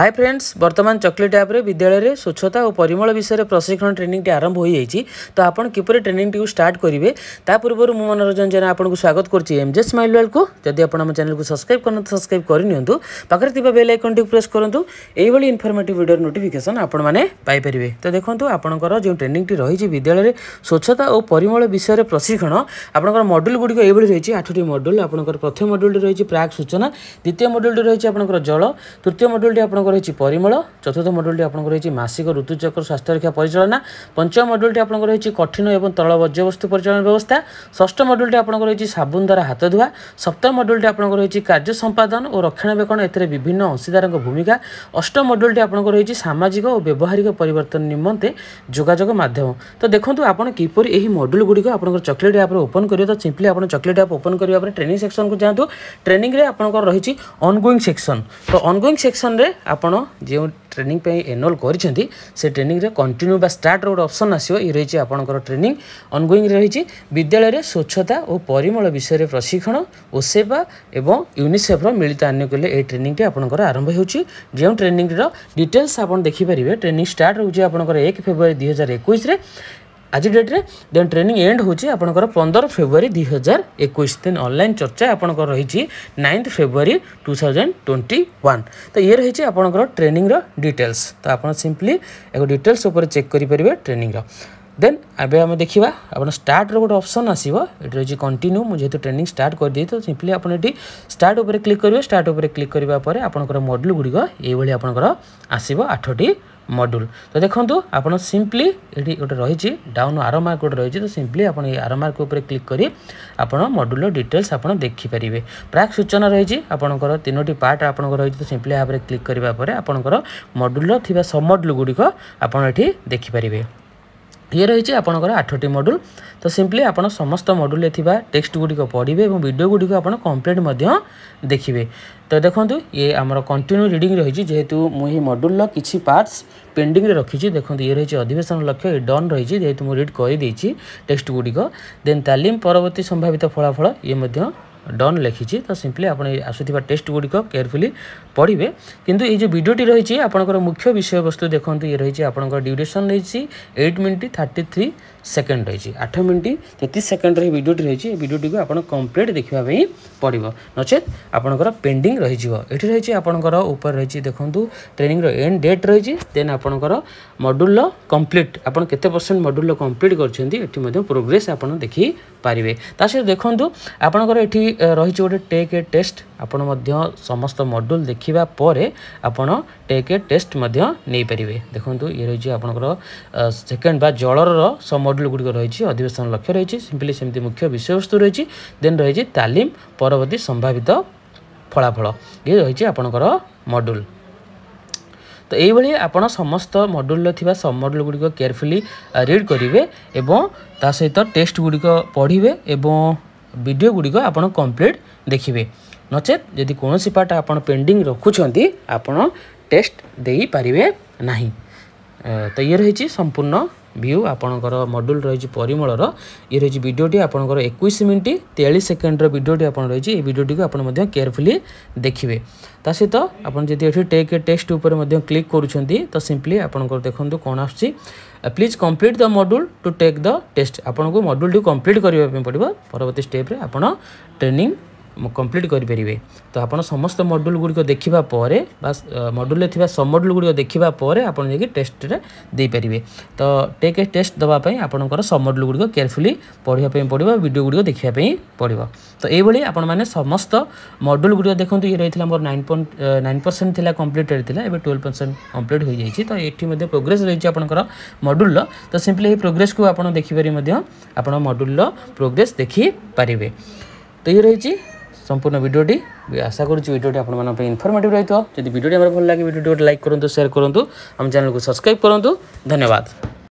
high friends বর্তমান chocolate আপ্রে বিদ্যালয়ের স্বচ্ছতা ও পরিমল বিষয়ে প্রশিক্ষণ ট্রেনিংটি আরম্ভ হয়ে যাই তো আপনার কিপর ট্রেনিংটি স্টার্ট করবে তা পূর্ব মু মনোরঞ্জন জেনা আপনার স্বাগত করছি এমজে স্মাইল ওয়ার্ল্ডকু যদি আপনার আমার চ্যানেলকে সবসক্রাইব করুন সবসক্রাইব করে নিহত পাখে থাকা বেল আইকনটি প্রেস করতু এইভাবে ইনফরমেটিভ ভিডিওর নোটিফিকেসন আপনার পাইপারে তো দেখুন আপনার যে ট্রেনিংটি রয়েছে বিদ্যালয়ের স্বচ্ছতা ও পরিমল বিষয়ে প্রশিক্ষণ আপনার মডুলগুড়ি এইভাবে রয়েছে আঠটি মডুল আপনার প্রথম মডুলটি রয়েছে প্রাক সূচনা দ্বিতীয় মডুলটি রয়েছে আপনার জল তৃতীয় মডুলটি আপনার ଆପଣଙ୍କର ରହିଛି ପରିମଳ ଚତୁର୍ଥ ମଡ୍ୟୁଲଟି ଆପଣଙ୍କର ରହିଛି ମାସିକ ଋତୁଚକ୍ର ସ୍ୱାସ୍ଥ୍ୟରକ୍ଷା ପରିଚାଳନା ପଞ୍ଚମ ମଡ୍ୟୁଲଟି ଆପଣଙ୍କର ରହିଛି କଠିନ ଏବଂ ତରଳ ବର୍ଜ୍ୟବସ୍ତୁ ପରିଚାଳନା ବ୍ୟବସ୍ଥା ଷଷ୍ଠ ମଡ୍ୟୁଲଟି ଆପଣଙ୍କର ରହିଛି ସାବୁନ ଦ୍ୱାରା ହାତ ଧୁଆ ସପ୍ତମ ମଡ୍ୟୁଲଟି ଆପଣଙ୍କର ରହିଛି କାର୍ଯ୍ୟ ସମ୍ପାଦନ ଓ ରକ୍ଷଣାବେକ୍ଷଣ ଏଥିରେ ବିଭିନ୍ନ ଅଂଶୀଦାରଙ୍କ ଭୂମିକା ଅଷ୍ଟମ ମଡ୍ୟୁଲଟି ଆପଣଙ୍କର ରହିଛି ସାମାଜିକ ଓ ବ୍ୟବହାରିକ ପରିବର୍ତ୍ତନ ନିମନ୍ତେ ଯୋଗାଯୋଗ ମାଧ୍ୟମ ତ ଦେଖନ୍ତୁ ଆପଣ କିପରି ଏହି ମଡ୍ୟୁଲ ଗୁଡ଼ିକ ଆପଣଙ୍କର ଚକୋଲେଟ୍ ଆପ୍ରେ ଓପନ୍ କରିବେ ତ ସିମ୍ପଲି ଆପଣ ଚକୋଲେଟ୍ ଆପ୍ ଓପନ୍ କରିବା ପରେ ଟ୍ରେନିଂ ସେକ୍ସନକୁ ଯାଆନ୍ତୁ ଟ୍ରେନିଂରେ ଆପଣଙ୍କର ରହିଛି ଅନଗୋଇଂ ସେକ୍ସନ ତ ଅନଗୋଇଂ ସେକ୍ସନରେ ଆପଣ ଯେଉଁ ট্রেনিং পাই এনরোল করেছেন সে ট্রেনিংরে কন্টিনিউ বা স্টার্টর গোটে অপসন আসবে ই রয়েছে আপনার ট্রেনিং অনগোয়িং রয়েছে বিদ্যালয়ের স্বচ্ছতা ও পরিমল বিষয়ে প্রশিক্ষণ ওসেবা এবং ইউনিসেফর মিলিত আনুকূল্যে এই ট্রেনিংটি আপনার আরম্ভ হচ্ছে যে ট্রেনিংর ডিটেলস আপনার দেখিপারে ট্রেনিং স্টার্ট হচ্ছে আপনার এক ফেব্রুয়ারি দুই হাজার একুশে আজি ডେଟ୍ରେ ଦେନ୍ ଟ୍ରେନିଂ ଏଣ୍ଡ ହେଉଛି ଆପଣଙ୍କର ପନ୍ଦର ଫେବୃଆରୀ ଦୁଇ ହଜାର ଏକୋଇଶ ଦେନ୍ ଅନଲାଇନ୍ ଚର୍ଚ୍ଚା ଆପଣଙ୍କର ରହିଛି ninth February two thousand twenty one ତ ଇଏ ରହିଛି ଆପଣଙ୍କର ଟ୍ରେନିଂର ଡିଟେଲ୍ସ ତ ଆପଣ ସିମ୍ପଲି ଏକ ଡିଟେଲ୍ସ ଉପରେ ଚେକ୍ କରିପାରିବେ ଟ୍ରେନିଂର ଦେନ୍ ଏବେ ଆମେ ଦେଖିବା ଆପଣ ଷ୍ଟାର୍ଟର ଗୋଟେ ଅପସନ୍ ଆସିବ ଏଠି ରହିଛି କଣ୍ଟିନ୍ୟୁ ମୁଁ ଯେହେତୁ ଟ୍ରେନିଂ ଷ୍ଟାର୍ଟ କରିଦେଇ ତ ସିମ୍ପଲି ଆପଣ ଏଠି ଷ୍ଟାର୍ଟ ଉପରେ କ୍ଲିକ୍ କରିବେ ଷ୍ଟାର୍ଟ ଉପରେ କ୍ଲିକ୍ କରିବା ପରେ ଆପଣଙ୍କର ମଡ୍ୟୁଲ୍ ଗୁଡ଼ିକ ଏଇଭଳି ଆପଣଙ୍କର ଆସିବ ଆଠଟି मड्यूल तो देखो आप सीम्पली ये गोटे रही डाउन आर मार्क गोटे रही तो सीम्पली आप आर मार्क क्लिक कर मड्यूल डिटेल्स आप देखिपारे प्राक सूचना रही आपंकर पार्ट आप रही तो सीम्पली भाव में क्लिक करापर आप मड्यूल समड्यूल गुड़िक आपड़ ये देखिपारे ଇଏ ରହିଛି ଆପଣଙ୍କର ଆଠଟି ମଡୁଲ୍ ତ ସିମ୍ପଲି ଆପଣ ସମସ୍ତ ମଡୁଲ୍ରେ ଥିବା ଟେକ୍ସଟ ଗୁଡ଼ିକ ପଢ଼ିବେ ଏବଂ ଭିଡ଼ିଓ ଗୁଡ଼ିକ ଆପଣ କମ୍ପ୍ଲିଟ୍ ମଧ୍ୟ ଦେଖିବେ ତ ଦେଖନ୍ତୁ ଇଏ ଆମର କଣ୍ଟିନ୍ୟୁ ରିଡ଼ିଂ ରହିଛି ଯେହେତୁ ମୁଁ ଏହି ମଡୁଲ୍ର କିଛି ପାର୍ଟସ୍ ପେଣ୍ଡିଂରେ ରଖିଛି ଦେଖନ୍ତୁ ଇଏ ରହିଛି ଅଧିବେଶନ ଲକ୍ଷ୍ୟ ଇଏ ଡନ୍ ରହିଛି ଯେହେତୁ ମୁଁ ରିଡ୍ କରିଦେଇଛି ଟେକ୍ସଟ ଗୁଡ଼ିକ ଦେନ୍ ତାଲିମ ପରବର୍ତ୍ତୀ ସମ୍ଭାବିତ ଫଳାଫଳ ଇଏ ମଧ୍ୟ ডন লেখিছি তো সিম্পলি আপনার আসুক টেক্সট গুড়ি কেয়ারফুলি পড়বে কিন্তু এই যে ভিডিওটি রয়েছে আপনার মুখ্য বিষয়বস্তু দেখুন ইয়ে রয়েছে আপনার ডিউরেসন রয়েছে eight minute thirty three second রয়েছে আঠ মিনিট তেত্রিশ সেকেন্ডর এই ভিডিওটি রয়েছে এই ভিডিওটিকে আপনার কমপ্লিট দেখা পড়ব নচেত আপনার পেন্ডিং রয়েছে এটি রয়েছে আপনার উপরে রয়েছে দেখুন ট্রেনিংর এন্ড ডেট রয়েছে দেন আপনার মডুল কমপ্লিট আপনার কেতে পরসেন্ট মডুল কমপ্লিট করছেন এটি প্রোগ্রেস আপনার দেখিপারে তা সহ দেখুন আপনার এটি রয়েছে গোটে টেক এ টেস্ট ଆପଣ ମଧ୍ୟ ସମସ୍ତ ମଡ୍ୟୁଲ୍ ଦେଖିବା ପରେ ଆପଣ ଟେକ୍ ଏ ଟେଷ୍ଟ ମଧ୍ୟ ନେଇପାରିବେ ଦେଖନ୍ତୁ ଇଏ ରହିଛି ଆପଣଙ୍କର ସେକେଣ୍ଡ ବା ଜଳର ସବୁ ମଡ୍ୟୁଲ୍ ଗୁଡ଼ିକ ରହିଛି ଅଧିବେଶନ ଲକ୍ଷ୍ୟ ରହିଛି ସିମ୍ପଲି ସେମିତି ମୁଖ୍ୟ ବିଷୟବସ୍ତୁ ରହିଛି ଦେନ୍ ରହିଛି ତାଲିମ ପରବର୍ତ୍ତୀ ସମ୍ଭାବିତ ଫଳାଫଳ ଇଏ ରହିଛି ଆପଣଙ୍କର ମଡ୍ୟୁଲ୍ ତ ଏଇଭଳି ଆପଣ ସମସ୍ତ ମଡ୍ୟୁଲ୍ରେ ଥିବା ସବୁ ମଡ୍ୟୁଲ୍ ଗୁଡ଼ିକ କେୟାରଫୁଲି ରିଡ଼୍ କରିବେ ଏବଂ ତା ସହିତ ଟେଷ୍ଟ ଗୁଡ଼ିକ ପଢ଼ିବେ ଏବଂ ଭିଡ଼ିଓ ଗୁଡ଼ିକ ଆପଣ କମ୍ପ୍ଲିଟ୍ ଦେଖିବେ ନଚେତ୍ ଯଦି କୌଣସି ପାର୍ଟ ଆପଣ ପେଣ୍ଡିଂ ରଖୁଛନ୍ତି ଆପଣ ଟେଷ୍ଟ ଦେଇପାରିବେ ନାହିଁ ତ ଇଏ ରହିଛି ସମ୍ପୂର୍ଣ୍ଣ ଭିୟୁ ଆପଣଙ୍କର ମଡ୍ୟୁଲ୍ ରହିଛି ପରିମଳର ଇଏ ରହିଛି ଭିଡ଼ିଓଟି ଆପଣଙ୍କର ଏକୋଇଶ ମିନିଟ୍ ତେୟାଳିଶ ସେକେଣ୍ଡର ଭିଡ଼ିଓଟି ଆପଣ ରହିଛି ଏହି ଭିଡ଼ିଓଟିକୁ ଆପଣ ମଧ୍ୟ କେୟାରଫୁଲି ଦେଖିବେ ତା ସହିତ ଆପଣ ଯଦି ଏଠି ଟେକ୍ ଏ ଟେକ୍ସଟ ଉପରେ ମଧ୍ୟ କ୍ଲିକ୍ କରୁଛନ୍ତି ତ ସିମ୍ପଲି ଆପଣଙ୍କର ଦେଖନ୍ତୁ କ'ଣ ଆସୁଛି please complete the module to take the test ଆପଣଙ୍କୁ ମଡ୍ୟୁଲ୍ଟି କମ୍ପ୍ଲିଟ୍ କରିବା ପାଇଁ ପଡ଼ିବ ପରବର୍ତ୍ତୀ ଷ୍ଟେପ୍ରେ ଆପଣ ଟ୍ରେନିଂ କମ୍ପ୍ଲିଟ୍ କରିପାରିବେ ତ ଆପଣ ସମସ୍ତ ମଡ୍ୟୁଲ୍ ଗୁଡ଼ିକ ଦେଖିବା ପରେ ବା ମଡ୍ୟୁଲ୍ରେ ଥିବା ସବ୍ ମଡ୍ୟୁଲ୍ ଗୁଡ଼ିକ ଦେଖିବା ପରେ ଆପଣ ଯାଇକି ଟେଷ୍ଟରେ ଦେଇପାରିବେ ତ ଟେକ୍ ଏ ଟେଷ୍ଟ ଦେବା ପାଇଁ ଆପଣଙ୍କର ସବ୍ ମଡ୍ୟୁଲ୍ ଗୁଡ଼ିକ କେୟାରଫୁଲି ପଢ଼ିବା ପାଇଁ ପଡ଼ିବ ଭିଡ଼ିଓ ଗୁଡ଼ିକ ଦେଖିବା ପାଇଁ ପଡ଼ିବ ତ ଏଇଭଳି ଆପଣମାନେ ସମସ୍ତ ମଡ୍ୟୁଲ୍ ଗୁଡ଼ିକ ଦେଖନ୍ତୁ ଇଏ ରହିଥିଲା ମୋର ନାଇନ୍ ପଏଣ୍ଟ ନାଇନ୍ ପରସେଣ୍ଟ ଥିଲା କମ୍ପ୍ଲିଟ୍ ରହିଥିଲା ଏବେ ଟୁଏଲ୍ଭ ପରସେଣ୍ଟ କମ୍ପ୍ଲିଟ୍ ହୋଇଯାଇଛି ତ ଏଠି ମଧ୍ୟ ପ୍ରୋଗ୍ରେସ୍ ରହିଛି ଆପଣଙ୍କର ମଡ୍ୟୁଲ୍ର ତ ସିମ୍ପଲି ଏହି ପ୍ରୋଗ୍ରେସ୍କୁ ଆପଣ ଦେଖିପାରି ମଧ୍ୟ ଆପଣ ମଡ୍ୟୁଲ୍ର ପ୍ରୋଗ୍ରେସ୍ ଦେଖିପାରିବେ ତ ଇଏ ରହିଛି সম্পূর্ণ ভিডিওটি আশা করছি ভিডিওটি আপনার ইনফরমেটিভ রয়েছে যদি ভিডিওটি আমার ভালো লাগে ভিডিওটি গোটে লাইক করতু সেয়ার করতু আমার চ্যানেলকে সবসক্রাইব করতু ধন্যবাদ